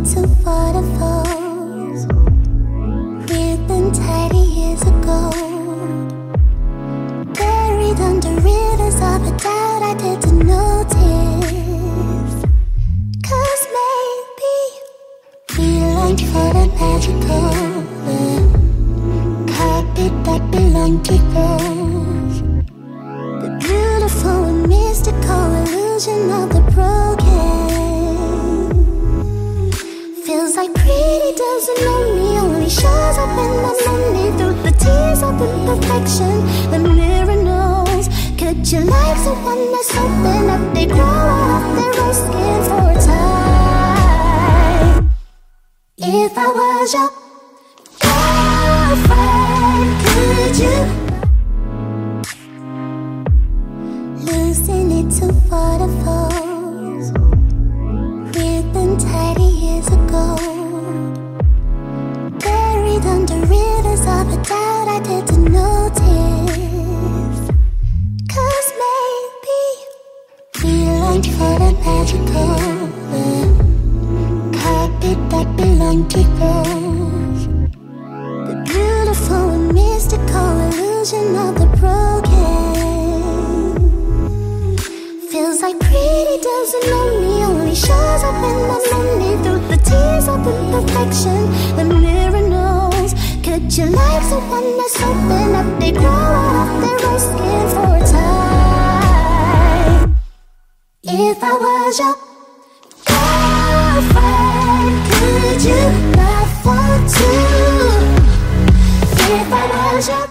into waterfalls Written tidy years ago. Buried under rivers of a doubt I didn't notice. Cause maybe we learned for the magical Carpet that belonged to us The beautiful and mystical illusion of the like pretty doesn't know me? Only shows up in the money Through the tears of imperfection. The mirror knows. Could you like someone that's open up? They grow out their own skin for time. If I was your girlfriend Could you Losing it to waterfalls? Written tidy Under rivers of a doubt I didn't notice. Cause maybe we learned for the magical Carpet that belonged to us The beautiful and mystical illusion of the broken. Feels like pretty doesn't know me Only shows up in the money Through the tears of imperfection. The mirror could you like someone that's hoping that They grow out of their own skin for a time. If I was your girlfriend, could you love for two? If I was your